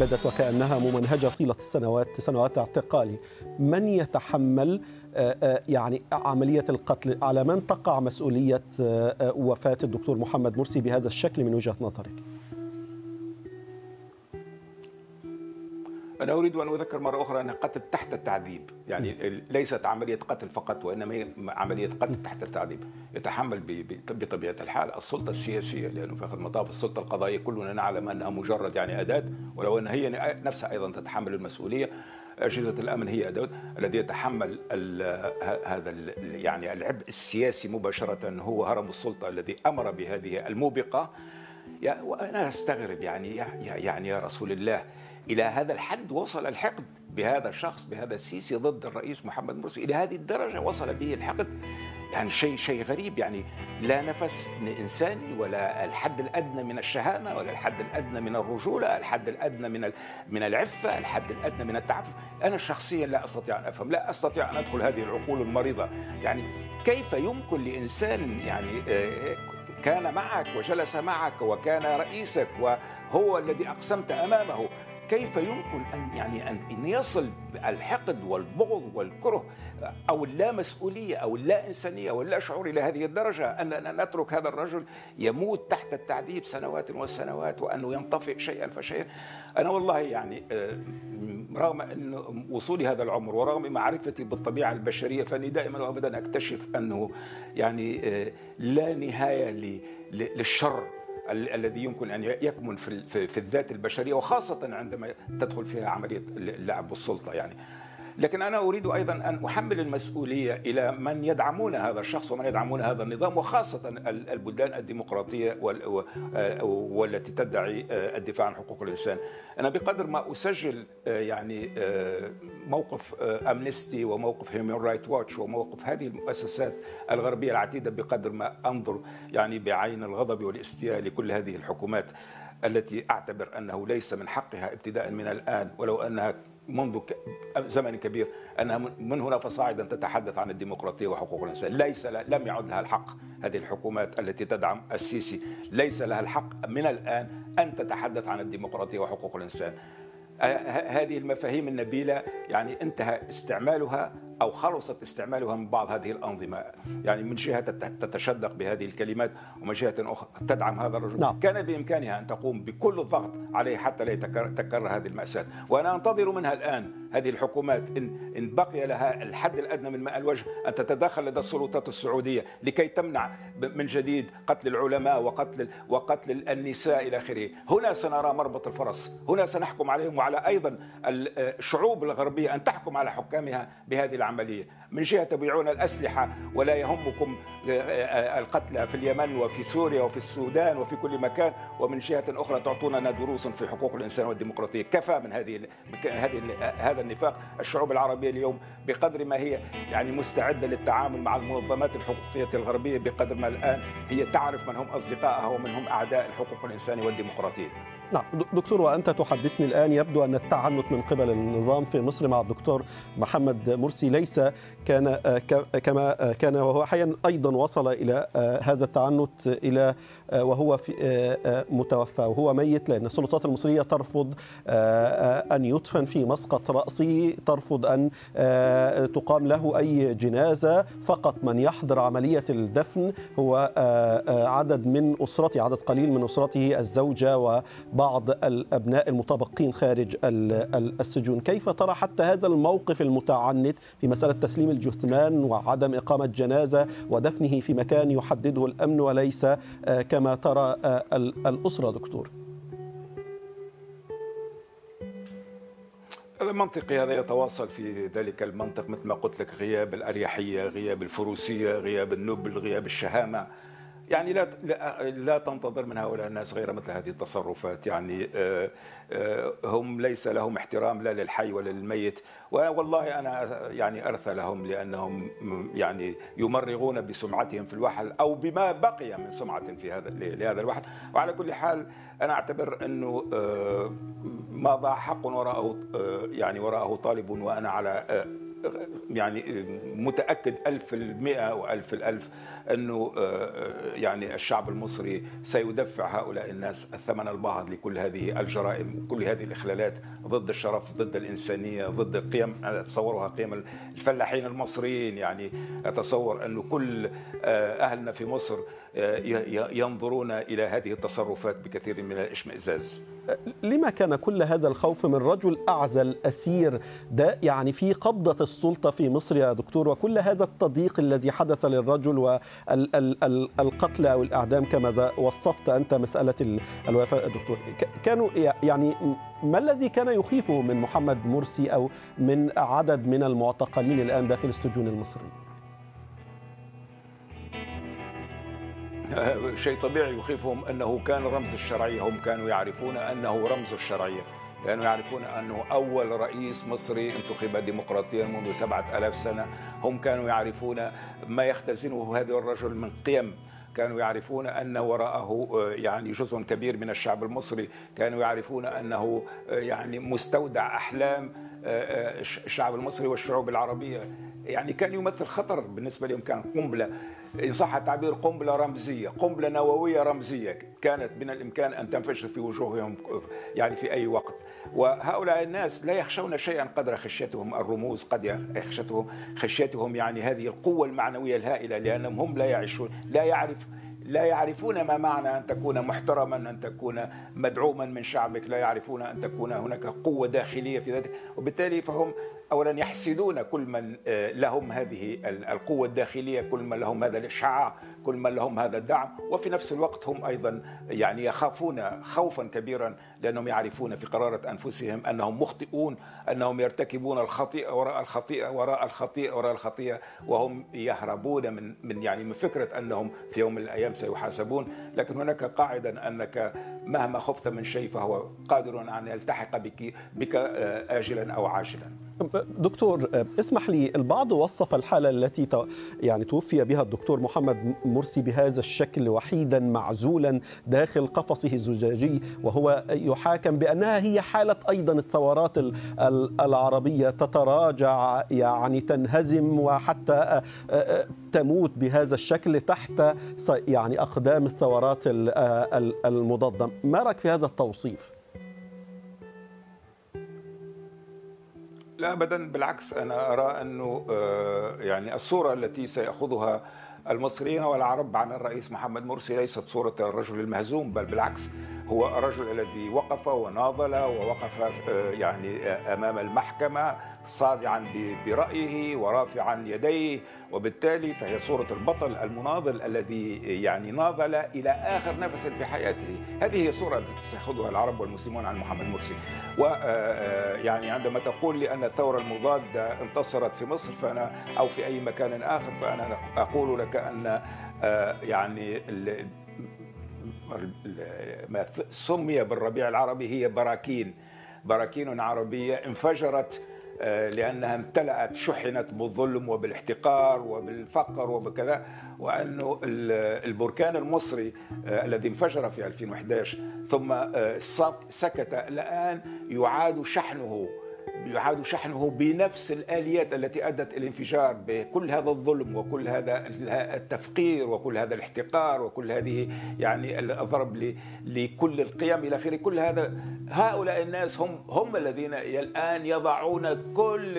بدت وكأنها ممنهجة طيلة السنوات سنوات اعتقالي من يتحمل آه، آه، يعني عملية القتل؟ على من تقع مسؤولية آه، وفاة الدكتور محمد مرسي بهذا الشكل من وجهة نظرك؟ أنا أريد أن أذكر مرة أخرى أن قتل تحت التعذيب. يعني ليست عملية قتل فقط وإنما هي عملية قتل تحت التعذيب. يتحمل بطبيعة الحال السلطة السياسية لأنه في آخر المطاف السلطة القضائية كلنا نعلم أنها مجرد يعني أداة ولو أن هي نفسها أيضا تتحمل المسؤولية. أجهزة الأمن هي أداة الذي يتحمل ال- هذا ال- يعني العبء السياسي مباشرة هو هرم السلطة الذي أمر بهذه الموبقة. يا وأنا أستغرب يعني يعني يا رسول الله إلى هذا الحد وصل الحقد بهذا الشخص بهذا السيسي ضد الرئيس محمد مرسي إلى هذه الدرجة وصل به الحقد. يعني شيء شيء غريب. يعني لا نفس إنساني ولا الحد الأدنى من الشهامة ولا الحد الأدنى من الرجولة الحد الأدنى من من العفة الحد الأدنى من التعفف. أنا شخصيا لا أستطيع أن أفهم لا أستطيع أن أدخل هذه العقول المريضة. يعني كيف يمكن لإنسان يعني آه، كان معك وجلس معك وكان رئيسك وهو الذي أقسمت أمامه؟ كيف يمكن ان يعني ان يصل الحقد والبغض والكره أو اللامسؤوليه أو اللا إنسانية أو اللا شعور إلى هذه الدرجة؟ اننا نترك هذا الرجل يموت تحت التعذيب سنوات وسنوات وأنه ينطفئ شيئا فشيئا. أنا والله يعني آه، رغم أن وصولي هذا العمر ورغم معرفتي بالطبيعة البشرية فأني دائما وابدا أكتشف أنه يعني آه، لا نهاية للشر. الذي يمكن أن يكمن في ال- في في الذات البشرية وخاصة عندما تدخل فيها عملية اللعب بالسلطه يعني. لكن أنا أريد أيضا أن أحمل المسؤولية إلى من يدعمون هذا الشخص ومن يدعمون هذا النظام وخاصة ال- البلدان و- آه، والتي تدعي آه، الدفاع عن حقوق الإنسان. أنا بقدر ما أسجل آه، يعني موقف Amnesty وموقف Human Rights Watch وموقف هذه المؤسسات الغربية العتيدة بقدر ما أنظر يعني بعين الغضب والاستياء لكل هذه الحكومات التي أعتبر أنه ليس من حقها ابتداء من الآن ولو أنها منذ زمن كبير انها من- هنا فصاعدا تتحدث عن الديمقراطية وحقوق الإنسان، ليس لم يعد لها الحق هذه الحكومات التي تدعم السيسي، ليس لها الحق من الآن أن تتحدث عن الديمقراطية وحقوق الإنسان. ه- ه- هذه المفاهيم النبيلة يعني انتهى استعمالها أو خلصت استعمالها من بعض هذه الأنظمة، يعني من جهة تت- تتشدق بهذه الكلمات ومن جهة أخرى تدعم هذا الرجل، نعم. كان بإمكانها أن تقوم بكل الضغط عليه حتى لا يتكرر تكرر هذه المأساة، وأنا أنتظر منها الآن هذه الحكومات إن إن بقي لها الحد الأدنى من ماء الوجه أن تتدخل لدى السلطات السعودية لكي تمنع من جديد قتل العلماء وقتل وقتل النساء إلى آخره، هنا سنرى مربط الفرس، هنا سنحكم عليهم وعلى أيضا ال- الشعوب الغربية أن تحكم على حكامها بهذه العملية، من جهة تبيعون الأسلحة ولا يهمكم القتلى في اليمن وفي سوريا وفي السودان وفي كل مكان. ومن جهة أخرى تعطوننا دروس في حقوق الإنسان والديمقراطية. كفى من هذه هذه هذا النفاق. الشعوب العربية اليوم بقدر ما هي يعني مستعدة للتعامل مع المنظمات الحقوقية الغربية بقدر ما الآن هي تعرف من هم أصدقائها ومن هم أعداء الحقوق الإنسانية والديمقراطية. نعم دكتور وأنت تحدثني الآن يبدو أن التعنت من قبل النظام في مصر مع الدكتور محمد مرسي ليس كان كما كان وهو حيا أيضا وصل إلى آه، هذا التعنت إلى آه، وهو في آه، متوفى وهو ميت لأن السلطات المصرية ترفض أن يدفن في مسقط رأسه ترفض أن تقام له أي جنازة فقط من يحضر عملية الدفن هو عدد من أسرته عدد قليل من أسرته الزوجة وبعض الأبناء المتبقين خارج ال- ال- السجون. كيف ترى حتى هذا الموقف المتعنت في مسألة تسليم الجثمان وعدم إقامة جنازة ودفنه في مكان يحدده الأمن وليس آه، كما ترى آه، ال- الأسرة دكتور؟ هذا منطقي هذا يتواصل في ذلك المنطق مثل ما قلت لك غياب الأريحية غياب الفروسية غياب النبل غياب الشهامة. يعني لا لا, تنتظر من هؤلاء الناس غير مثل هذه التصرفات. يعني آه، آه، هم ليس لهم احترام لا للحي ولا للميت. والله أنا يعني ارثى لهم لأنهم يعني يمرغون بسمعتهم في الوحل أو بما بقي من سمعة في هذا لهذا الوحل وعلى كل حال أنا أعتبر أنه آه، ما ضاع حق وراءه يعني وراءه طالب وأنا على يعني متأكد ألف المئة وألف الألف أنه آه، يعني الشعب المصري سيدفع هؤلاء الناس الثمن الباهظ لكل هذه الجرائم كل هذه الإخلالات ضد الشرف ضد الإنسانية ضد قيم أتصورها قيم الفلاحين المصريين. يعني أتصور أنه كل آه، أهلنا في مصر آه، ينظرون إلى هذه التصرفات بكثير من الإشمئزاز. لما كان كل هذا الخوف من رجل أعزل أسير ده يعني في قبضة السلطة في مصر يا دكتور وكل هذا التضييق الذي حدث للرجل والقتل أو الإعدام كما وصفت أنت مسألة الوفاة دكتور. كانوا يعني ما الذي كان يخيفه من محمد مرسي أو من عدد من المعتقلين الآن داخل السجون المصرية شيء طبيعي يخيفهم أنه كان رمز الشرعية هم كانوا يعرفون أنه رمز الشرعية. لأنه يعرفون أنه أول رئيس مصري انتخب ديمقراطيا منذ سبعة ألاف سنة. هم كانوا يعرفون ما يختزنه هذا الرجل من قيم. كانوا يعرفون أن وراءه يعني جزء كبير من الشعب المصري. كانوا يعرفون أنه يعني مستودع أحلام الشعب المصري والشعوب العربية. يعني كان يمثل خطر بالنسبة لهم كان قنبلة. إن صح التعبير قنبلة رمزية قنبلة نووية رمزية كانت من الإمكان أن تنفجر في وجوههم يعني في أي وقت. وهؤلاء الناس لا يخشون شيئا قدر خشيتهم الرموز قد يخشتهم خشيتهم يعني هذه القوة المعنوية الهائلة لأنهم هم لا يعيشون لا يعرف لا يعرفون ما معنى أن تكون محترما أن تكون مدعوما من شعبك لا يعرفون أن تكون هناك قوة داخلية في ذاتك. وبالتالي فهم اولا يحسدون كل من آه، لهم هذه القوة الداخلية كل من لهم هذا الإشعاع كل من لهم هذا الدعم. وفي نفس الوقت هم أيضا يعني يخافون خوفا كبيرا لأنهم يعرفون في قرارة أنفسهم أنهم مخطئون أنهم يرتكبون الخطيئه وراء الخطيئه وراء الخطيئه وراء الخطيئة. وهم يهربون من من يعني من فكرة أنهم في يوم من الأيام سيحاسبون. لكن هناك قاعدة أنك مهما خفت من شيء فهو قادر أن يلتحق بك بك آه، اجلا أو عاجلا. دكتور اسمح لي البعض وصف الحالة التي يعني توفي بها الدكتور محمد مرسي بهذا الشكل وحيدا معزولا داخل قفصه الزجاجي وهو يحاكم بأنها هي حالة أيضا الثورات العربية تتراجع يعني تنهزم وحتى تموت بهذا الشكل تحت يعني أقدام الثورات المضادة ما رأيك في هذا التوصيف؟ لا ابدا. بالعكس أنا أرى أنه آه، يعني الصورة التي سيأخذها المصريين والعرب عن الرئيس محمد مرسي ليست صورة الرجل المهزوم بل بالعكس. هو الرجل الذي وقف وناضل ووقف آه، يعني آه، أمام المحكمة صادعا برأيه ورافعا يديه وبالتالي فهي صورة البطل المناضل الذي يعني ناضل إلى آخر نفس في حياته. هذه هي صورة التي سيأخذها العرب والمسلمون عن محمد مرسي. ويعني عندما تقول لي أن الثورة المضادة انتصرت في مصر فأنا أو في أي مكان آخر فأنا أقول لك أن يعني ما سمي بالربيع العربي هي براكين. براكين عربية انفجرت آه، لأنها امتلأت شحنت بالظلم وبالاحتقار وبالفقر وبكذا وأنه البركان المصري آه، الذي انفجر في 2011 ثم آه، سكت الآن يعاد شحنه. يعاد شحنه بنفس الآليات التي أدت إلى الانفجار بكل هذا الظلم وكل هذا التفقير وكل هذا الاحتقار وكل هذه يعني الضرب لكل القيم إلى آخره. كل هذا هؤلاء الناس هم هم الذين الآن يضعون كل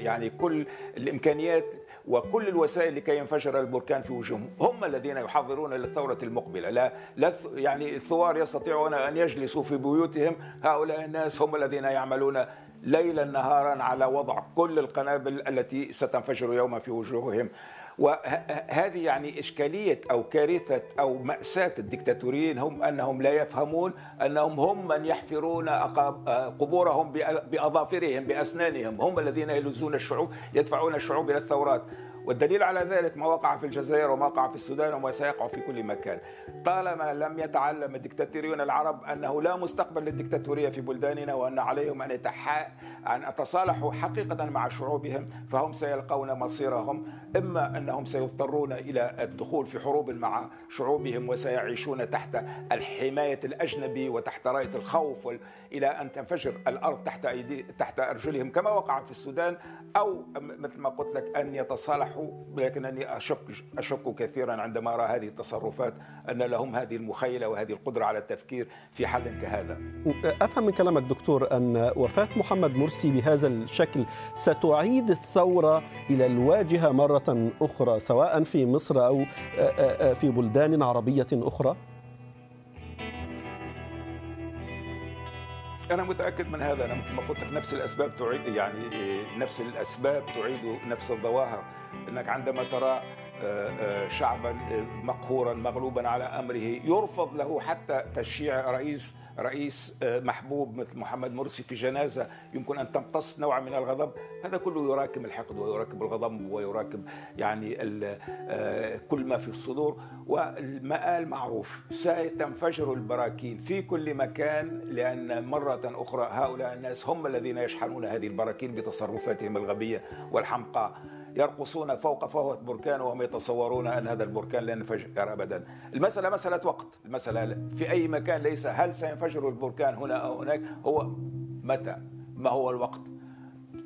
يعني كل الإمكانيات وكل الوسائل لكي ينفجر البركان في وجوههم. هم الذين يحضرون للثورة المقبلة. لا, لا يعني الثوار يستطيعون أن يجلسوا في بيوتهم. هؤلاء الناس هم الذين يعملون ليلا نهارا على وضع كل القنابل التي ستنفجر يوما في وجوههم. وهذه يعني إشكالية أو كارثة أو مأساة الدكتاتوريين هم أنهم لا يفهمون أنهم هم من يحفرون قبورهم بأظافرهم بأسنانهم هم الذين يلزون الشعوب يدفعون الشعوب إلى الثورات. والدليل على ذلك ما وقع في الجزائر وما وقع في السودان وما سيقع في كل مكان. طالما لم يتعلم الدكتاتوريون العرب أنه لا مستقبل للدكتاتورية في بلداننا وأن عليهم أن أن يتصالحوا حقيقة مع شعوبهم فهم سيلقون مصيرهم إما أنهم سيضطرون إلى الدخول في حروب مع شعوبهم وسيعيشون تحت الحماية الأجنبي وتحت رأية الخوف إلى أن تنفجر الأرض تحت أيدي تحت أرجلهم كما وقع في السودان أو مثل ما قلت لك أن يتصالحوا لكنني أشك أشك كثيرا عندما أرى هذه التصرفات أن لهم هذه المخيلة وهذه القدرة على التفكير في حل كهذا. أفهم من كلامك دكتور أن وفاة محمد مرسي بهذا الشكل. ستعيد الثورة إلى الواجهة مرة أخرى سواء في مصر أو في بلدان عربية أخرى؟ أنا متأكد من هذا أنا مثل ما قلت لك نفس الأسباب تعيد يعني نفس الأسباب تعيد نفس الظواهر. أنك عندما ترى شعبا مقهورا مغلوبا على أمره يرفض له حتى تشييع رئيس رئيس محبوب مثل محمد مرسي في جنازة يمكن أن تمتص نوع من الغضب. هذا كله يراكم الحقد ويراكم الغضب ويراكم يعني كل ما في الصدور. والمآل معروف ستنفجر البراكين في كل مكان لأن مرة أخرى هؤلاء الناس هم الذين يشحنون هذه البراكين بتصرفاتهم الغبية والحمقاء يرقصون فوق فوهة بركان وهم يتصورون أن هذا البركان لن ينفجر أبدا. المسألة مسألة وقت. المسألة في أي مكان ليس هل سينفجر البركان هنا أو هناك هو متى؟ ما هو الوقت؟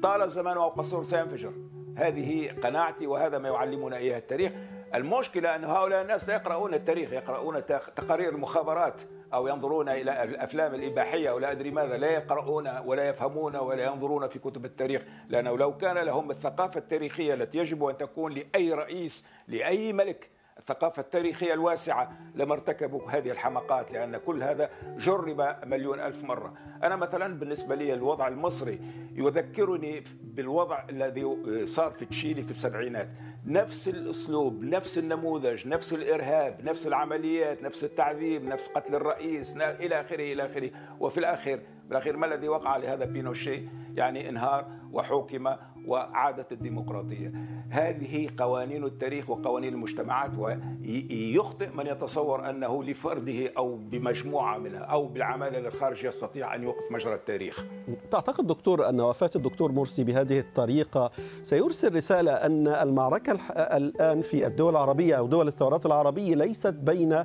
طال الزمان أو قصر سينفجر. هذه قناعتي وهذا ما يعلمنا إياه التاريخ. المشكلة أن هؤلاء الناس لا يقرؤون التاريخ يقرؤون تقارير المخابرات. أو ينظرون إلى الأفلام الإباحية ولا أدري ماذا لا يقرؤون ولا يفهمون ولا ينظرون في كتب التاريخ لأنه لو كان لهم الثقافة التاريخية التي يجب أن تكون لأي رئيس لأي ملك الثقافة التاريخية الواسعة لما ارتكبوا هذه الحماقات لأن كل هذا جرب مليون ألف مرة. أنا مثلا بالنسبة لي الوضع المصري يذكرني بالوضع الذي صار في تشيلي في السبعينات. نفس الأسلوب نفس النموذج نفس الإرهاب نفس العمليات نفس التعذيب نفس قتل الرئيس إلى آخره إلى آخره. وفي الأخير بالاخير ما الذي وقع لهذا بينوشي؟ يعني إنهار وحوكم وعادت الديمقراطية هذه قوانين التاريخ وقوانين المجتمعات ويخطئ من يتصور أنه لفرده أو بمجموعة منها أو بالعماله للخارج يستطيع أن يوقف مجرى التاريخ. تعتقد دكتور أن وفاة الدكتور مرسي بهذه الطريقة سيرسل رسالة أن المعركة الآن في الدول العربية أو دول الثورات العربية ليست بين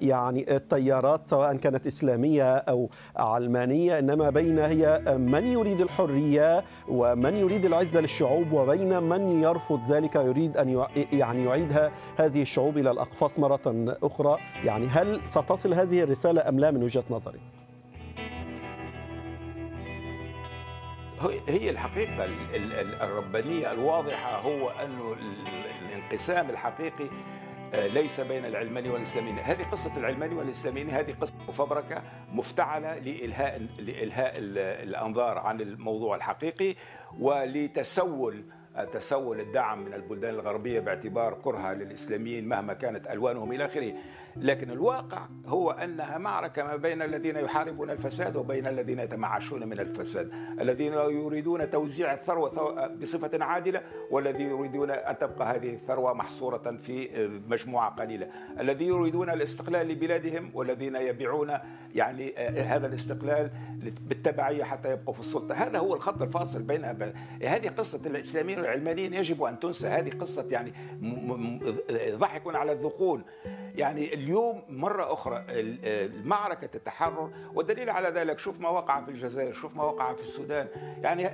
يعني التيارات سواء كانت إسلامية أو علمانية إنما بين هي من يريد الحرية ومن يريد العزه للشعوب وبين من يرفض ذلك يريد أن يعني يعيدها هذه الشعوب إلى الأقفاص مرة أخرى. يعني هل ستصل هذه الرسالة أم لا من وجهة نظرك هي الحقيقة الربانية الواضحة هو انه الانقسام الحقيقي ليس بين العلماني والاسلامي هذه قصة العلماني والاسلامي هذه قصة مفبركة مفتعلة لإلهاء لإلهاء الأنظار عن الموضوع الحقيقي. ولتسول تسول الدعم من البلدان الغربية باعتبار كرهها للإسلاميين مهما كانت ألوانهم إلى آخره، لكن الواقع هو أنها معركة ما بين الذين يحاربون الفساد وبين الذين يتمعشون من الفساد، الذين يريدون توزيع الثروة بصفة عادلة والذي يريدون أن تبقى هذه الثروة محصورة في مجموعة قليلة، الذي يريدون الاستقلال لبلادهم والذين يبيعون يعني هذا الاستقلال بالتبعية حتى يبقوا في السلطة، هذا هو الخط الفاصل بين هذه قصة الإسلاميين والعلمانيين يجب أن تنسى، هذه قصة يعني ضحك على الذقون، يعني اليوم مرة أخرى معركة التحرر والدليل على ذلك شوف ما وقع في الجزائر شوف ما وقع في السودان. يعني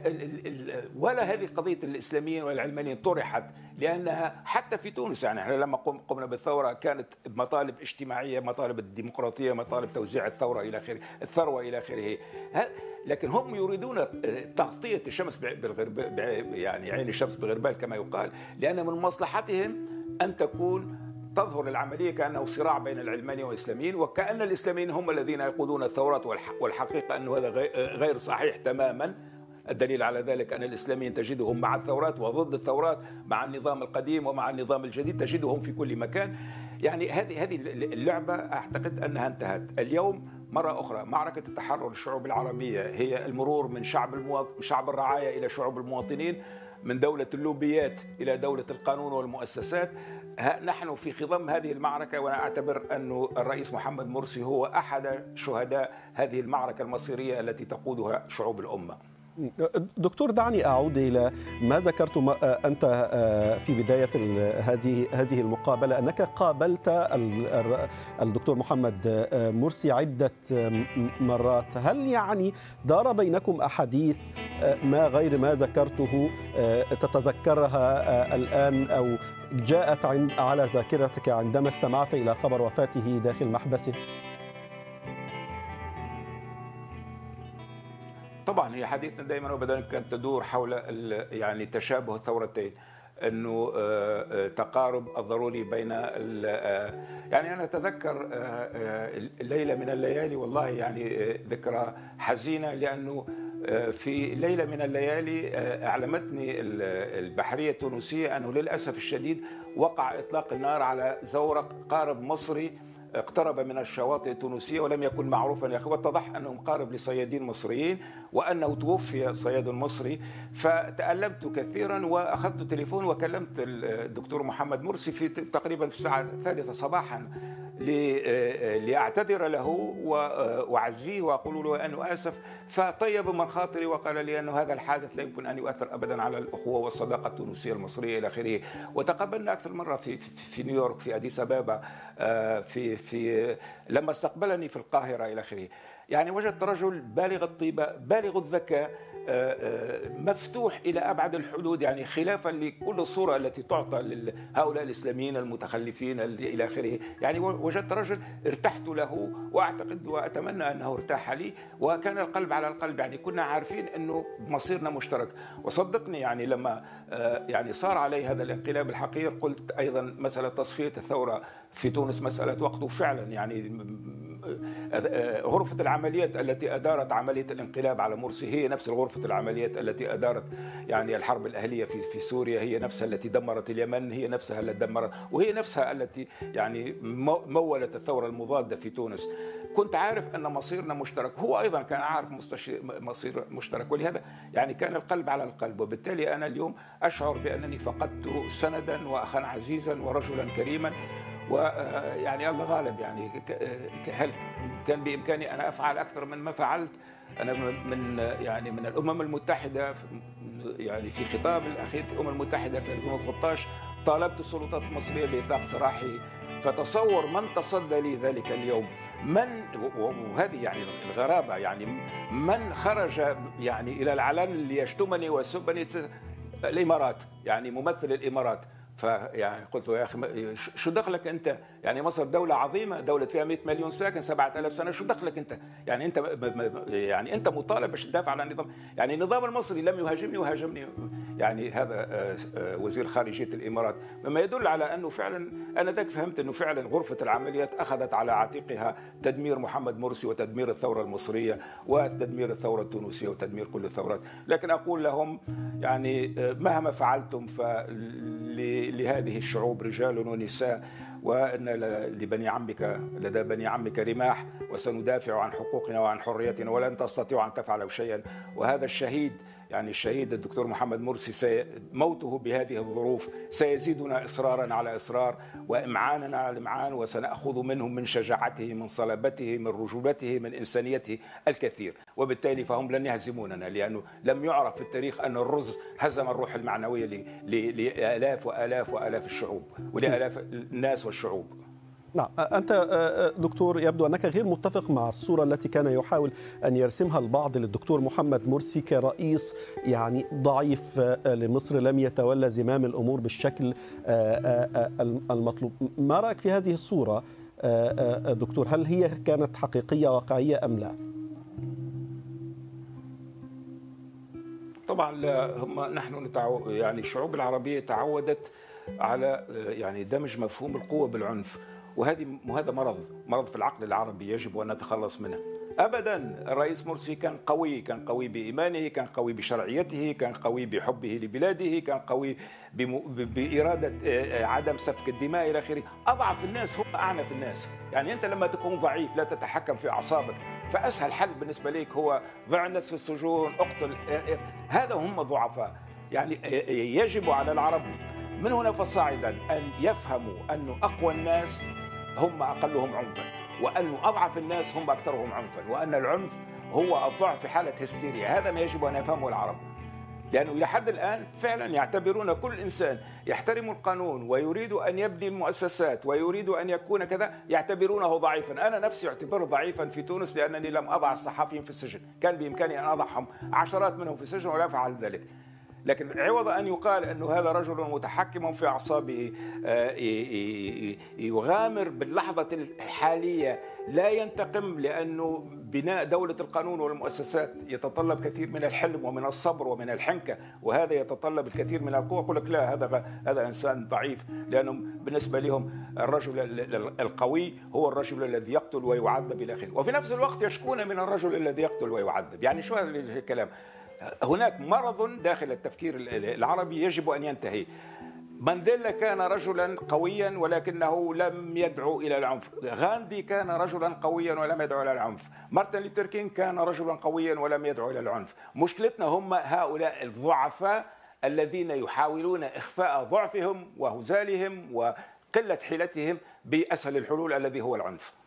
ولا هذه قضية الإسلاميين والعلمانيين طرحت لأنها حتى في تونس يعني إحنا لما قمنا بالثورة كانت مطالب اجتماعية مطالب الديمقراطية مطالب توزيع الثورة إلى آخره الثروة إلى آخره. لكن هم يريدون تغطية الشمس بالغرب يعني عين الشمس بغربال كما يقال لأن من مصلحتهم أن تكون تظهر العملية كأنه صراع بين العلمانيين والإسلاميين وكأن الإسلاميين هم الذين يقودون الثورات والحقيقة أن هذا غير صحيح تماما. الدليل على ذلك أن الإسلاميين تجدهم مع الثورات وضد الثورات مع النظام القديم ومع النظام الجديد تجدهم في كل مكان. يعني هذه هذه اللعبة أعتقد أنها انتهت. اليوم مرة أخرى معركة التحرر الشعوب العربية هي المرور من شعب المواط... شعب الرعاية إلى شعوب المواطنين من دولة اللوبيات إلى دولة القانون والمؤسسات. نحن في خضم هذه المعركة وأنا أعتبر أن الرئيس محمد مرسي هو أحد شهداء هذه المعركة المصيرية التي تقودها شعوب الأمة. دكتور دعني أعود إلى ما ذكرت أنت في بداية هذه هذه المقابلة أنك قابلت الدكتور محمد مرسي عدة مرات. هل يعني دار بينكم أحاديث ما غير ما ذكرته تتذكرها الآن أو جاءت على ذاكرتك عندما استمعت إلى خبر وفاته داخل محبسه؟ هي حديثنا دائما وابدا كانت تدور حول يعني تشابه الثورتين إنه آه، آه، تقارب الضروري بين آه، يعني أنا أتذكر الليلة من الليالي والله يعني ذكرى حزينة لأنه في ليلة من الليالي أعلمتني ال- البحرية التونسية أنه للأسف الشديد وقع إطلاق النار على زورق قارب مصري اقترب من الشواطئ التونسية ولم يكن معروفا يا أخي واتضح أنه مقارب لصيادين مصريين وأنه توفي صياد مصري. فتألمت كثيرا وأخذت تليفون وكلمت الدكتور محمد مرسي في تقريبا في الساعة الثالثة صباحا. لأعتذر له وأعزيه وأقول له أنه آسف. فطيب من خاطري وقال لي أنه هذا الحادث لا يمكن أن يؤثر أبدا على الأخوة والصداقة التونسية المصرية إلى آخره. وتقابلنا أكثر مرة في, في, نيويورك في أديس أبابا آه، في في لما استقبلني في القاهرة إلى آخره. يعني وجدت رجل بالغ الطيبة بالغ الذكاء آه، آه، مفتوح إلى أبعد الحدود يعني خلافا لكل الصورة التي تعطى لهؤلاء الإسلاميين المتخلفين إلى آخره. يعني وجدت رجل ارتحت له وأعتقد وأتمنى أنه ارتاح لي وكان القلب على القلب. يعني كنا عارفين أنه مصيرنا مشترك. وصدقني يعني لما آه، يعني صار علي هذا الانقلاب الحقير قلت أيضا مسألة تصفية الثورة في تونس مسألة وقت فعلا يعني غرفة العمليات التي أدارت عملية الانقلاب على مرسي هي نفس غرفة العمليات التي أدارت يعني الحرب الأهلية في في سوريا هي نفسها التي دمرت اليمن هي نفسها التي دمرت وهي نفسها التي يعني مولت الثورة المضادة في تونس. كنت عارف أن مصيرنا مشترك هو أيضا كان عارف مصير مشترك ولهذا يعني كان القلب على القلب وبالتالي أنا اليوم أشعر بأنني فقدت سندا وأخا عزيزا ورجلا كريما. ويعني الله غالب يعني هل كان بإمكاني أنا أفعل أكثر من ما فعلت. أنا من يعني من الأمم المتحدة يعني في خطاب الأخير في الأمم المتحدة في 2013 طالبت السلطات المصرية بإطلاق سراحي. فتصور من تصدى لي ذلك اليوم؟ من وهذه يعني الغرابة يعني من خرج يعني إلى العلن ليشتمني ويسبني؟ الإمارات يعني ممثل الإمارات. فيعني قلت له يا أخي شو دخلك أنت؟ يعني مصر دولة عظيمة، دولة فيها 100 مليون ساكن 7000 سنة، شو دخلك أنت؟ يعني أنت يعني أنت مطالب باش تدافع عن النظام، يعني النظام المصري لم يهاجمني وهاجمني يعني هذا وزير خارجية الإمارات، مما يدل على أنه فعلا أنا ذاك فهمت أنه فعلا غرفة العمليات أخذت على عاتقها تدمير محمد مرسي وتدمير الثورة المصرية وتدمير الثورة التونسية وتدمير كل الثورات، لكن أقول لهم يعني مهما فعلتم لهذه الشعوب رجال ونساء وأن لبني عمك لدى بني عمك رماح وسندافع عن حقوقنا وعن حريتنا ولن تستطيعوا أن تفعلوا شيئا. وهذا الشهيد يعني الشهيد الدكتور محمد مرسي سي موته بهذه الظروف. سيزيدنا إصرارا على إصرار وامعانا على الامعان وسنأخذ منه من شجاعته من صلابته من رجولته من إنسانيته الكثير. وبالتالي فهم لن يهزموننا لأنه لم يعرف في التاريخ أن الرز هزم الروح المعنوية لآلاف وآلاف وآلاف الشعوب ولآلاف الناس والشعوب. نعم أنت دكتور يبدو أنك غير متفق مع الصورة التي كان يحاول أن يرسمها البعض للدكتور محمد مرسي كرئيس يعني ضعيف لمصر لم يتولى زمام الأمور بالشكل المطلوب. ما رأيك في هذه الصورة دكتور؟ هل هي كانت حقيقية واقعية أم لا؟ طبعا هم نحن نتعو يعني الشعوب العربية تعودت على يعني دمج مفهوم القوة بالعنف. وهذه وهذا مرض مرض في العقل العربي يجب أن نتخلص منه. ابدا الرئيس مرسي كان قوي كان قوي بإيمانه كان قوي بشرعيته كان قوي بحبه لبلاده كان قوي بإرادة عدم سفك الدماء إلى آخره. أضعف الناس هم أعنف الناس. يعني أنت لما تكون ضعيف لا تتحكم في أعصابك. فأسهل حل بالنسبة لك هو ضع الناس في السجون اقتل هذا هم ضعفاء. يعني يجب على العرب من هنا فصاعدا أن يفهموا أن أقوى الناس هم أقلهم عنفا وأن أضعف الناس هم أكثرهم عنفا وأن العنف هو الضعف في حالة هستيريا هذا ما يجب أن يفهمه العرب. لأنه إلى حد الآن فعلا يعتبرون كل إنسان يحترم القانون ويريد أن يبني المؤسسات ويريد أن يكون كذا يعتبرونه ضعيفا. أنا نفسي أعتبره ضعيفا في تونس لأنني لم أضع الصحفيين في السجن. كان بإمكاني أن أضعهم. عشرات منهم في السجن ولا أفعل ذلك. لكن عوض أن يقال أنه هذا رجل متحكم في أعصابه آه، يغامر باللحظة الحالية لا ينتقم لأنه بناء دولة القانون والمؤسسات يتطلب كثير من الحلم ومن الصبر ومن الحنكة وهذا يتطلب الكثير من القوة. يقول لك لا هذا هذا إنسان ضعيف لأنهم بالنسبة لهم الرجل القوي هو الرجل الذي يقتل ويعذب إلى آخره. وفي نفس الوقت يشكون من الرجل الذي يقتل ويعذب. يعني شو هذا الكلام؟ هناك مرض داخل التفكير العربي يجب أن ينتهي. مانديلا كان رجلا قويا ولكنه لم يدعو إلى العنف. غاندي كان رجلا قويا ولم يدعو إلى العنف. مارتن لوثر كينج كان رجلا قويا ولم يدعو إلى العنف. مشكلتنا هم هؤلاء الضعفاء الذين يحاولون إخفاء ضعفهم وهزالهم وقلة حيلتهم بأسهل الحلول الذي هو العنف.